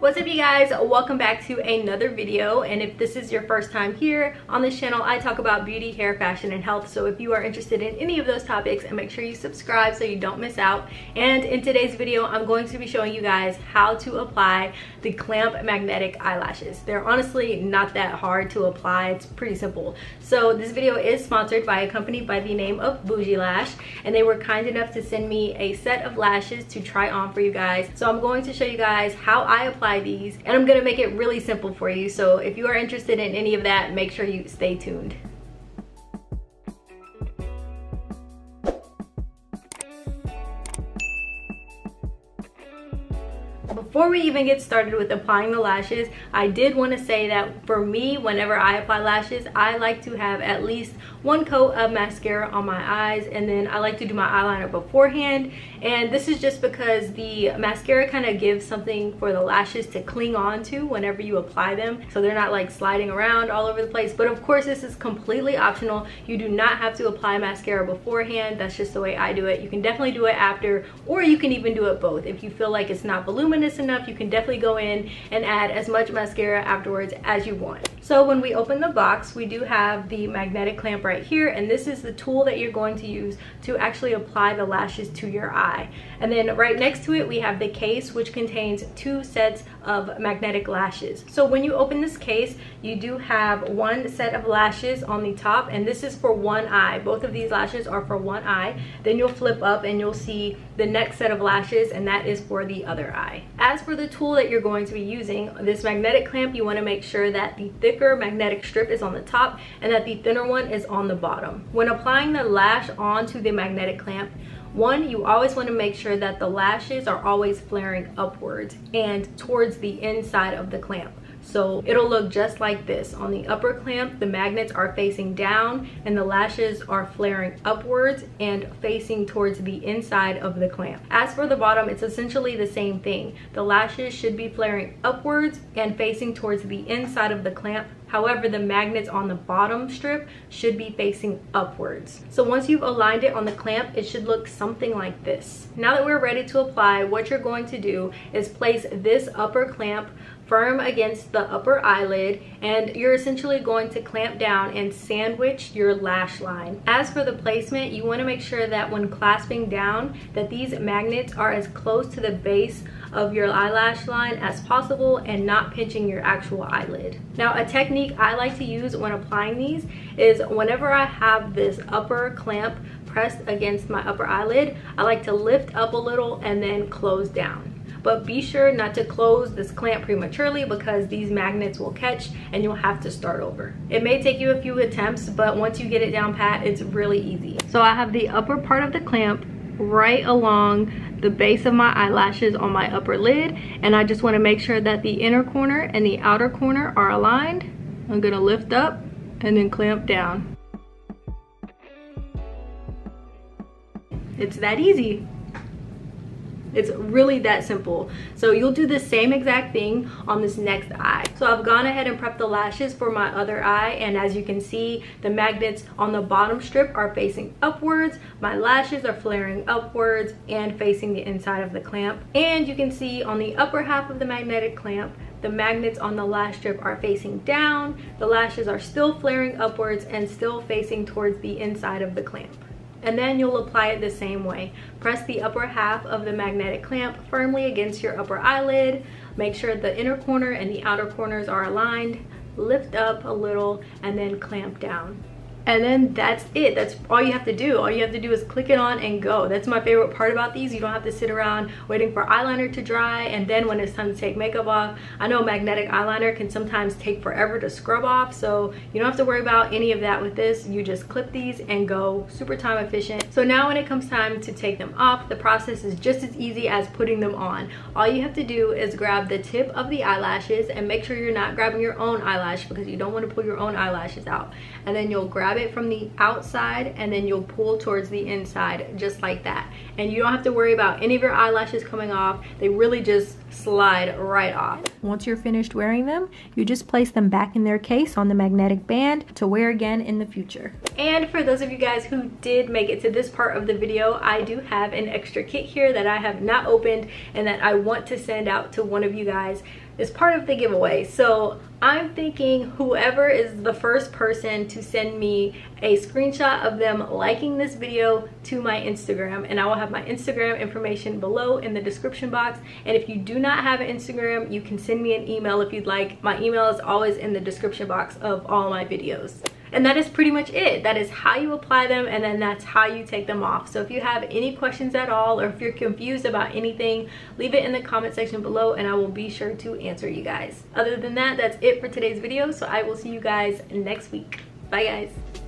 What's up you guys? Welcome back to another video and if this is your first time here on this channel I talk about beauty, hair, fashion, and health so if you are interested in any of those topics and make sure you subscribe so you don't miss out and in today's video I'm going to be showing you guys how to apply the clamp magnetic eyelashes. They're honestly not that hard to apply it's pretty simple. So this video is sponsored by a company by the name of BoujiLash and they were kind enough to send me a set of lashes to try on for you guys. So I'm going to show you guys how I apply apply these and I'm gonna make it really simple for you. So if you are interested in any of that, make sure you stay tuned. Before we even get started with applying the lashes i did want to say that for me whenever i apply lashes i like to have at least one coat of mascara on my eyes and then I like to do my eyeliner beforehand. And this is just because the mascara kind of gives something for the lashes to cling on to whenever you apply them so they're not like sliding around all over the place. But of course this is completely optional. You do not have to apply mascara beforehand. That's just the way I do it. You can definitely do it after or you can even do it both. If you feel like it's not voluminous enough you can definitely go in and add as much mascara afterwards as you want so when we open the box we do have the magnetic clamp right here and this is the tool that you're going to use to actually apply the lashes to your eye. And then right next to it we have the case which contains two sets of magnetic lashes. So when you open this case you do have one set of lashes on the top and this is for one eye. Both of these lashes are for one eye. Then you'll flip up and you'll see the next set of lashes and that is for the other eye. As for the tool that you're going to be using this magnetic clamp you want to make sure that the thicker magnetic strip is on the top and that the thinner one is on the bottom. When applying the lash onto the magnetic clamp, one, you always want to make sure that the lashes are always flaring upwards and towards the inside of the clamp. So it'll look just like this. On the upper clamp, the magnets are facing down and the lashes are flaring upwards and facing towards the inside of the clamp. As for the bottom, it's essentially the same thing. The lashes should be flaring upwards and facing towards the inside of the clamp However, the magnets on the bottom strip should be facing upwards. So once you've aligned it on the clamp, it should look something like this. Now that we're ready to apply, what you're going to do is place this upper clamp firm against the upper eyelid and you're essentially going to clamp down and sandwich your lash line. As for the placement, you want to make sure that when clasping down that these magnets are as close to the base of your eyelash line as possible and not pinching your actual eyelid. Now a technique I like to use when applying these is whenever I have this upper clamp pressed against my upper eyelid, I like to lift up a little and then close down but be sure not to close this clamp prematurely because these magnets will catch and you'll have to start over. It may take you a few attempts, but once you get it down pat, it's really easy. So I have the upper part of the clamp right along the base of my eyelashes on my upper lid and I just want to make sure that the inner corner and the outer corner are aligned. I'm going to lift up and then clamp down. It's that easy. It's really that simple. So you'll do the same exact thing on this next eye. So I've gone ahead and prepped the lashes for my other eye and as you can see the magnets on the bottom strip are facing upwards. My lashes are flaring upwards and facing the inside of the clamp. And you can see on the upper half of the magnetic clamp the magnets on the lash strip are facing down, the lashes are still flaring upwards and still facing towards the inside of the clamp and then you'll apply it the same way. Press the upper half of the magnetic clamp firmly against your upper eyelid. Make sure the inner corner and the outer corners are aligned. Lift up a little and then clamp down and then that's it. That's all you have to do. All you have to do is click it on and go. That's my favorite part about these. You don't have to sit around waiting for eyeliner to dry and then when it's time to take makeup off. I know magnetic eyeliner can sometimes take forever to scrub off so you don't have to worry about any of that with this. You just clip these and go. Super time efficient. So now when it comes time to take them off the process is just as easy as putting them on. All you have to do is grab the tip of the eyelashes and make sure you're not grabbing your own eyelash because you don't want to pull your own eyelashes out. And then you'll grab it from the outside and then you'll pull towards the inside just like that. And you don't have to worry about any of your eyelashes coming off. They really just slide right off. Once you're finished wearing them you just place them back in their case on the magnetic band to wear again in the future. And for those of you guys who did make it to this part of the video i do have an extra kit here that i have not opened and that i want to send out to one of you guys is part of the giveaway. So I'm thinking whoever is the first person to send me a screenshot of them liking this video to my Instagram and I will have my Instagram information below in the description box and if you do not have an Instagram you can send me an email if you'd like. My email is always in the description box of all my videos. And that is pretty much it. That is how you apply them and then that's how you take them off. So if you have any questions at all or if you're confused about anything, leave it in the comment section below and I will be sure to answer you guys. Other than that, that's it for today's video. So I will see you guys next week. Bye guys.